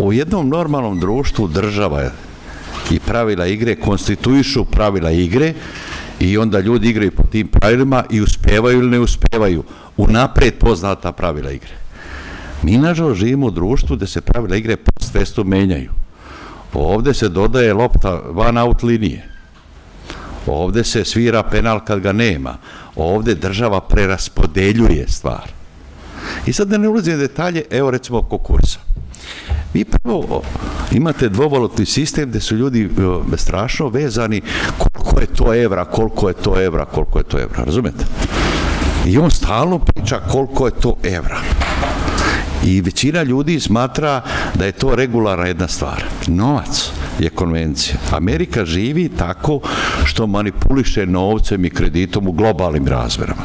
U jednom normalnom društvu država i pravila igre konstituišu pravila igre i onda ljudi igraju po tim pravilima i uspevaju ili ne uspevaju u napred poznata pravila igre. Mi, nažalost, živimo u društvu gde se pravila igre post festu menjaju. Ovde se dodaje lopta van out linije. Ovde se svira penal kad ga nema. Ovde država preraspodeljuje stvar. I sad da ne ulazim u detalje, evo recimo oko kursa. Vi prvo imate dvovalutni sistem gde su ljudi e, strašno vezani koliko je to evra, koliko je to evra, koliko je to evra, razumete? I on stalno priča koliko je to evra. I većina ljudi smatra da je to regularna jedna stvar. Novac je konvencija. Amerika živi tako što manipuliše novcem i kreditom u globalnim razmerama.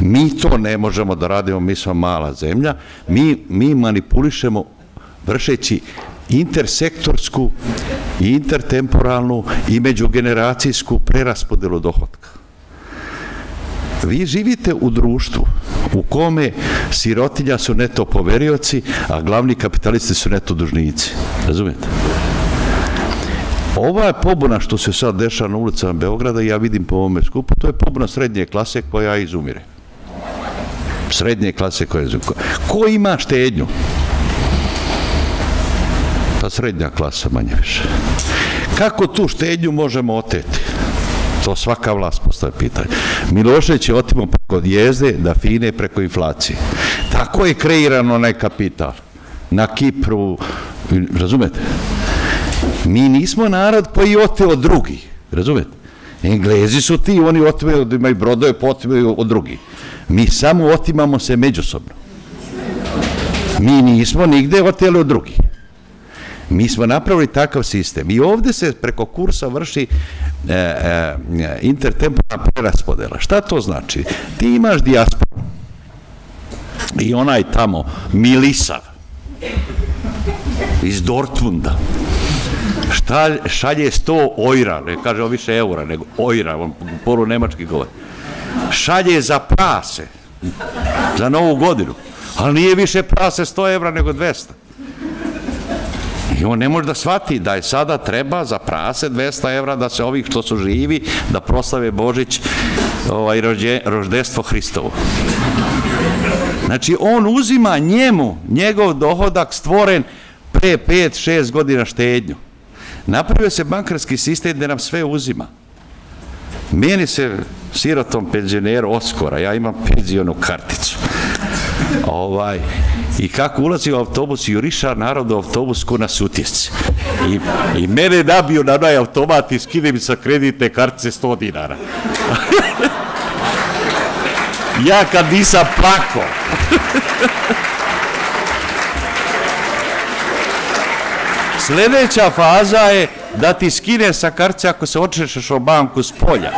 Mi to ne možemo da radimo, mi smo mala zemlja, mi, mi manipulišemo vršeći intersektorsku, i intertemporalnu i međugeneracijsku preraspodelu dohodka. Vi živite u društvu u kome sirotinja su neto poverioci, a glavni kapitalisti su neto dužnici. Razumijete? Ova je pobuna što se sad deša na ulicama Beograda, ja vidim po ovome skupu, to je pobuna srednje klase koja izumire. Srednje klase koja izumire. Ko ima štednju? Pa srednja klasa manje više. Kako tu štednju možemo oteti? To svaka vlast postoje pitanje. Milošević je otimo preko jezde da fine preko inflacije. Tako je kreirano onaj kapital. Na Kipru, razumete? Mi nismo narod koji je oteo drugi, razumete? Englezi su ti, oni otimaju, imaju brodove, pa potimaju od drugi. Mi samo otimamo se međusobno. Mi nismo nigde oteli od drugih. Mi smo napravili takav sistem i ovdje se preko kursa vrši e, e, intertemporalna preraspodela. Šta to znači? Ti imaš dijasporu i onaj tamo Milisav iz Dortmunda šta šalje 100 ojra, ne kaže on više eura, nego ojra, on polu nemački govori. Šalje za prase za novu godinu, ali nije više prase 100 evra nego 200. I on ne može da shvati da je sada treba za prase 200 evra da se ovih što su živi da proslave Božić ovaj, rođe, roždestvo Hristovo. Znači, on uzima njemu, njegov dohodak stvoren pre 5-6 godina štednju. Napravio se bankarski sistem gde nam sve uzima. Meni se sirotom penzioneru oskora, ja imam penzionu karticu. Ovaj, I kako ulazi u autobus, juriša narodu autobus ko na sutjesci. I, I mene nabio na onaj automat i skide mi sa kreditne kartice 100 dinara. ja kad nisam plako. Sljedeća faza je da ti skine sa kartice ako se očešeš o banku s polja.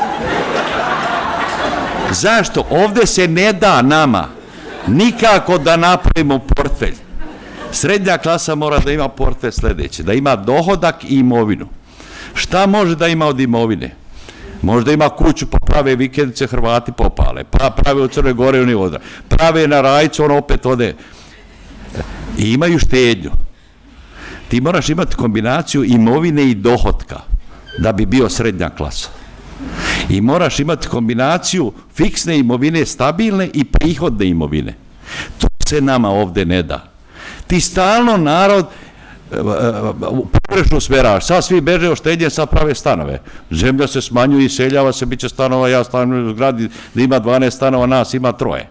Zašto? Ovde se ne da nama nikako da napravimo portfelj. Srednja klasa mora da ima portfelj sljedeće, da ima dohodak i imovinu. Šta može da ima od imovine? Možda ima kuću, pa prave vikendice, Hrvati popale, pa prave u Crnoj Gore, oni odra. Prave na rajcu, on opet ode. I imaju štednju. Ti moraš imati kombinaciju imovine i dohodka da bi bio srednja klasa. I moraš imati kombinaciju fiksne imovine, stabilne i prihodne imovine. To se nama ovde ne da. Ti stalno narod e, e, e, pogrešno smeraš, sad svi beže o štednje, sad prave stanove. Zemlja se smanjuje i seljava se, bit će stanova, ja stanujem u zgradi da ima 12 stanova, nas ima troje.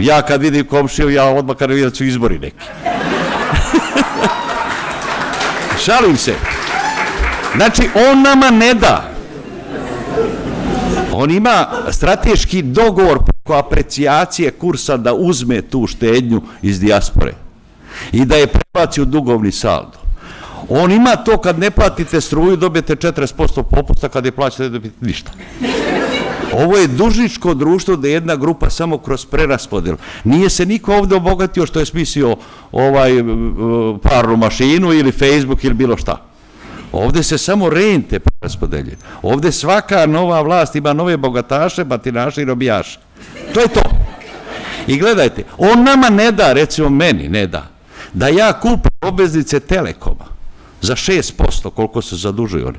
Ja kad vidim komšiju, ja odmah kad vidim da su izbori neki. Šalim se. Znači, on nama ne da. On ima strateški dogovor preko aprecijacije kursa da uzme tu štednju iz dijaspore i da je prebaci u dugovni saldo. On ima to kad ne platite struju, dobijete 40% popusta, kad je plaćate, ne dobijete ništa. Ovo je dužničko društvo da jedna grupa samo kroz preraspodel. Nije se niko ovde obogatio što je smislio ovaj eh, eh, parnu mašinu ili Facebook ili bilo šta. Ovde se samo rente raspodelje. Ovde svaka nova vlast ima nove bogataše, batinaše i robijaše. To je to. I gledajte, on nama ne da, recimo meni, ne da, da ja kupim obveznice Telekoma za 6%, koliko se zadužuju oni.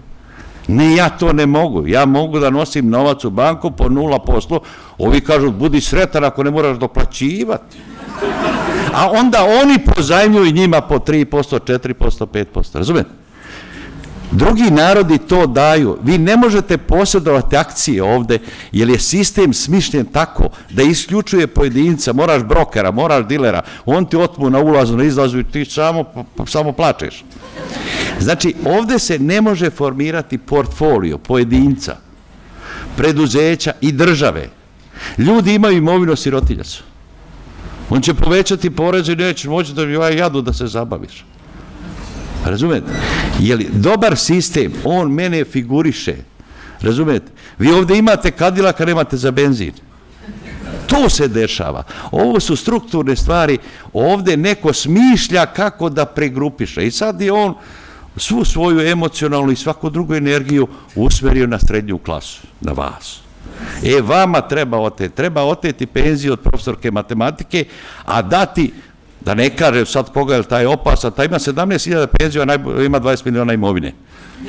Ne, ja to ne mogu. Ja mogu da nosim novac u banku po 0%. Ovi kažu, budi sretan ako ne moraš doplaćivati. A onda oni pozajmljuju njima po 3%, 4%, 5%. Razumete? Drugi narodi to daju. Vi ne možete posjedovati akcije ovde, jer je sistem smišljen tako da isključuje pojedinca, moraš brokera, moraš dilera, on ti otmu na ulazu, na izlazu i ti samo, samo plačeš. Znači, ovde se ne može formirati portfolio pojedinca, preduzeća i države. Ljudi imaju imovino sirotiljacu. On će povećati poreze i neće moći da jadu da se zabaviš. Razumete? Je li dobar sistem, on mene figuriše. Razumete? Vi ovdje imate kadila kad nemate za benzin. To se dešava. Ovo su strukturne stvari. Ovdje neko smišlja kako da pregrupiše. I sad je on svu svoju emocionalnu i svaku drugu energiju usmerio na srednju klasu, na vas. E, vama treba oteti. Treba oteti penziju od profesorke matematike, a dati da ne kaže sad koga je taj opasan, taj ima 17.000 penzija, ima 20 miliona imovine.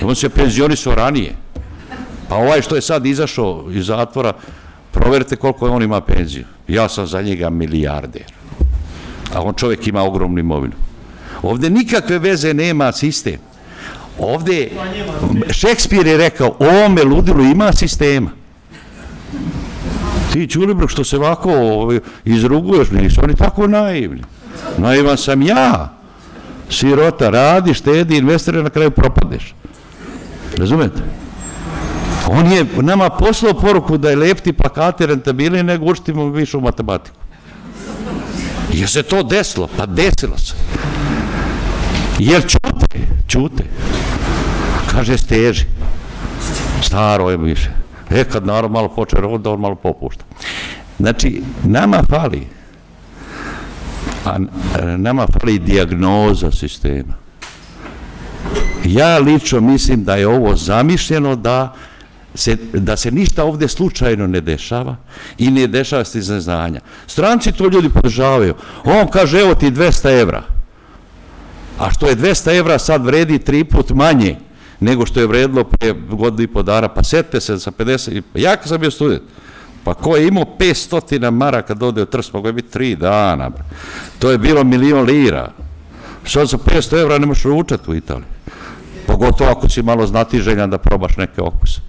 On se penzioni su ranije. Pa ovaj što je sad izašao iz zatvora, proverite koliko on ima penziju. Ja sam za njega milijarder. A on čovjek ima ogromnu imovinu. Ovde nikakve veze nema sistem. Ovde Šekspir je rekao, ovome ludilu ima sistema. Ti Ćulibrok što se ovako ovaj, izruguješ, nisu oni tako naivni. Naivan sam ja. Sirota, radi, štedi, investira, na kraju propadeš. Razumete? On je nama poslao poruku da je lepti plakati rentabili nego učitimo više u matematiku. Je se to desilo? Pa desilo se. Jer čute, čute. Kaže, steži. Staro je više. E, kad narod malo poče rod, on malo popušta. Znači, nama fali a e, nama fali diagnoza sistema. Ja lično mislim da je ovo zamišljeno da se, da se ništa ovdje slučajno ne dešava i ne dešava se iz neznanja. Stranci to ljudi podržavaju. On kaže, evo ti 200 evra. A što je 200 evra sad vredi tri put manje nego što je vredilo pre godinu i podara. Pa sete se za 50... Ja kad sam bio student, Pa ko je imao 500 maraka da ode u Trst, mogo je biti tri dana. To je bilo milion lira. Sad za 500 evra ne možeš ručati u Italiji. Pogotovo ako si malo znati željan da probaš neke okuse.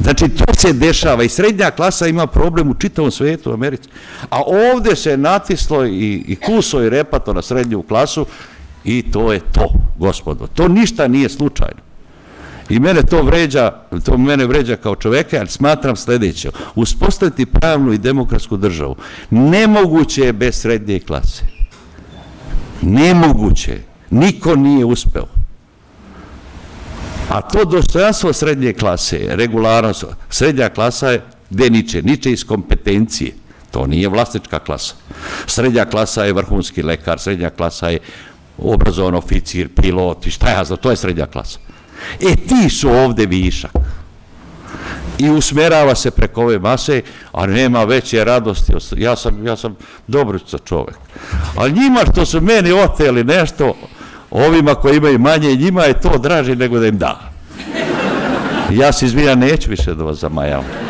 Znači, to se dešava i srednja klasa ima problem u čitavom svijetu, u Americi. A ovdje se natislo i, i kuso i repato na srednju klasu i to je to, gospodo. To ništa nije slučajno. I mene to vređa, to mene vređa kao čoveka, jer smatram sljedeće. Uspostaviti pravnu i demokratsku državu nemoguće je bez srednje klase. Nemoguće. Niko nije uspeo. A to dostojanstvo srednje klase, regularnost, srednja klasa je gde niče? Niče iz kompetencije. To nije vlasnička klasa. Srednja klasa je vrhunski lekar, srednja klasa je obrazovan oficir, pilot i šta ja znam, to je srednja klasa. E, ti su ovde višak. I usmerava se preko ove mase, a nema veće radosti. Ja sam, ja sam dobrica čovek. A njima što su meni oteli nešto, ovima koji imaju manje, njima je to draže nego da im da. Ja se izvinjam, neću više da vas zamajavam.